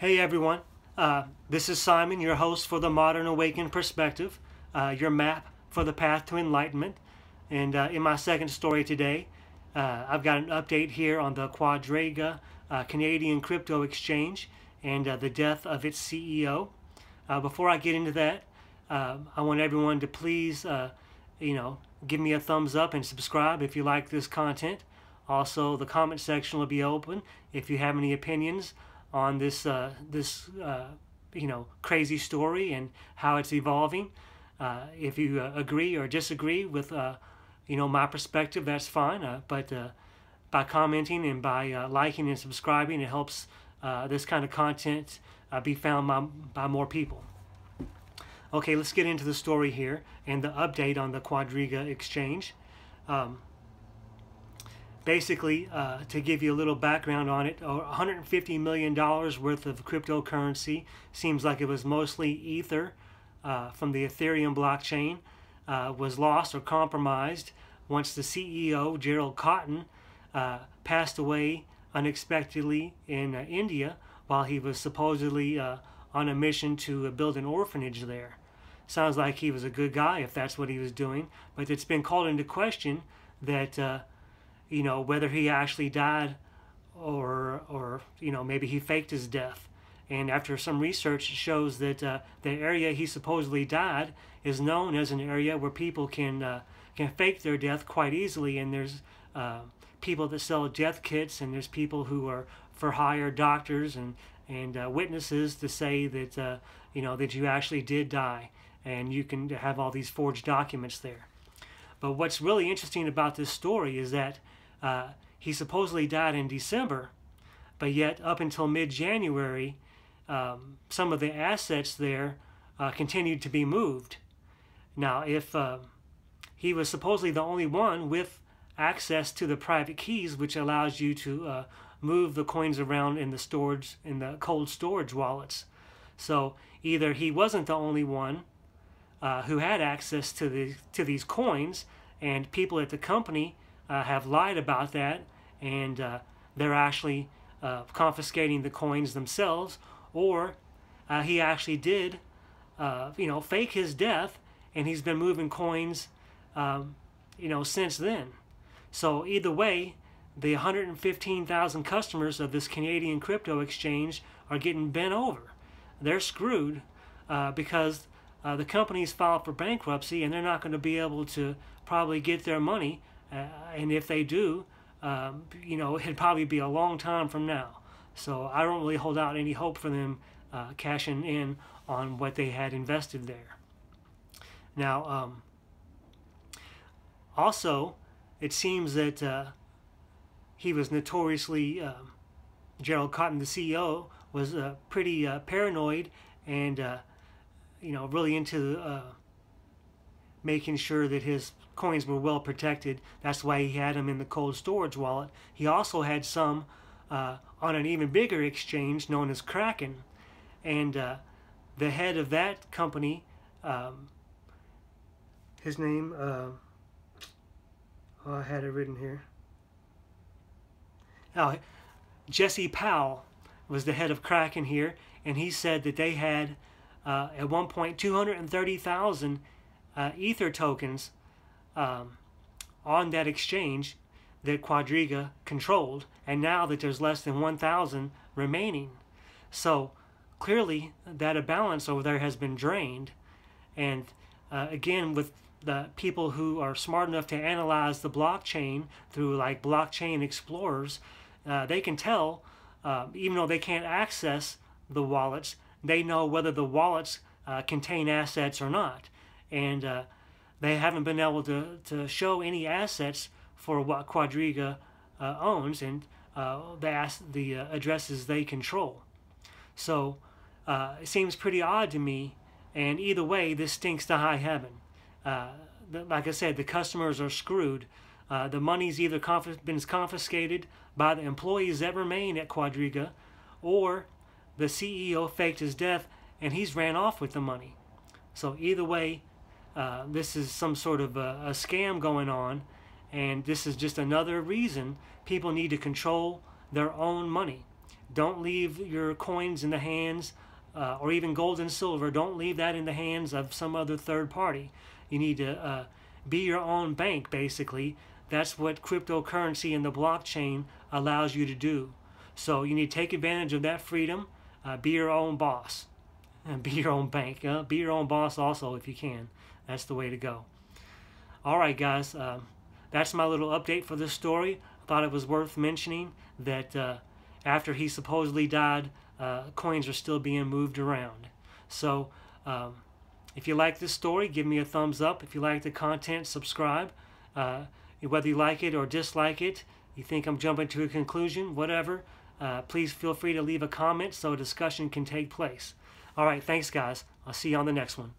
Hey everyone, uh, this is Simon, your host for the Modern Awakened Perspective, uh, your map for the path to enlightenment. And uh, in my second story today, uh, I've got an update here on the Quadriga uh, Canadian Crypto Exchange and uh, the death of its CEO. before I get into that, I want everyone to please, you know, give me a thumbs up and subscribe if you like this content. Also, the comment section will be open if you have any opinions on this uh, this uh, you know crazy story and how it's evolving. Uh, if you uh, agree or disagree with uh, you know my perspective, that's fine. Uh, but by commenting and by liking and subscribing, it helps this kind of content be found by, by more people. Okay, let's get into the story here and the update on the Quadriga exchange. Um, basically, uh, to give you a little background on it, $150 million worth of cryptocurrency seems like it was mostly Ether uh, from the Ethereum blockchain, uh, was lost or compromised once the CEO, Gerald Cotten, uh, passed away unexpectedly in uh, India while he was supposedly uh, on a mission to build an orphanage there. Sounds like he was a good guy if that's what he was doing, but it's been called into question that you know, whether he actually died or, or you know, maybe he faked his death. And after some research, it shows that uh, the area he supposedly died is known as an area where people can uh, can fake their death quite easily. And there's uh, people that sell death kits, and there's people who are for hire doctors and and uh, witnesses to say that uh, you know that you actually did die, and you can have all these forged documents there. But what's really interesting about this story is that uh, he supposedly died in December, but yet up until mid-January, um, some of the assets there uh, continued to be moved. Now, if uh, he was supposedly the only one with access to the private keys, which allows you to uh, move the coins around in the storage in the cold storage wallets. So either he wasn't the only one uh, who had access to the to these coins, and people at the company uh, have lied about that and uh, they're actually uh, confiscating the coins themselves, or uh, he actually did, uh, you know, fake his death and he's been moving coins, um, you know, since then. So either way, the 115,000 customers of this Canadian crypto exchange are getting bent over. They're screwed uh, because the companies filed for bankruptcy and they're not going to be able to probably get their money uh, and if they do, um, you know, it'd probably be a long time from now. So I don't really hold out any hope for them uh, cashing in on what they had invested there. Now, um, also, it seems that uh, he was notoriously, uh, Gerald Cotten, the CEO, was uh, pretty uh, paranoid and, uh, you know, really into making sure that his coins were well protected. That's why he had them in the cold storage wallet. He also had some uh, on an even bigger exchange known as Kraken. And uh, the head of that company, um, his name, uh, oh, I had it written here. Oh, Jesse Powell was the head of Kraken here, and he said that they had uh, at one point 230,000 uh, Ether tokens um, on that exchange that Quadriga controlled, and now that there's less than 1,000 remaining. So clearly that a balance over there has been drained. And uh, again, with the people who are smart enough to analyze the blockchain through like blockchain explorers, uh, they can tell, uh, even though they can't access the wallets, they know whether the wallets uh, contain assets or not and uh, they haven't been able to, to show any assets for what Quadriga uh, owns and uh, the, the uh, addresses they control. So uh, it seems pretty odd to me, and either way, this stinks to high heaven. Uh, like I said, the customers are screwed. the money's either conf been confiscated by the employees that remain at Quadriga, or the CEO faked his death and he's ran off with the money. So either way, uh, this is some sort of a, a scam going on, and this is just another reason people need to control their own money. don't leave your coins in the hands uh, or even gold and silver. Don't leave that in the hands of some other third party. You need to uh, be your own bank, basically. That's what cryptocurrency and the blockchain allows you to do. So you need to take advantage of that freedom. Uh, be your own boss and be your own bank. Uh, be your own boss also if you can. That's the way to go. All right, guys. Uh, that's my little update for this story. I thought it was worth mentioning that uh, after he supposedly died, uh, coins are still being moved around. So um, if you like this story, give me a thumbs up. If you like the content, subscribe. Uh, whether you like it or dislike it, you think I'm jumping to a conclusion, whatever, uh, please feel free to leave a comment so a discussion can take place. All right, thanks, guys. I'll see you on the next one.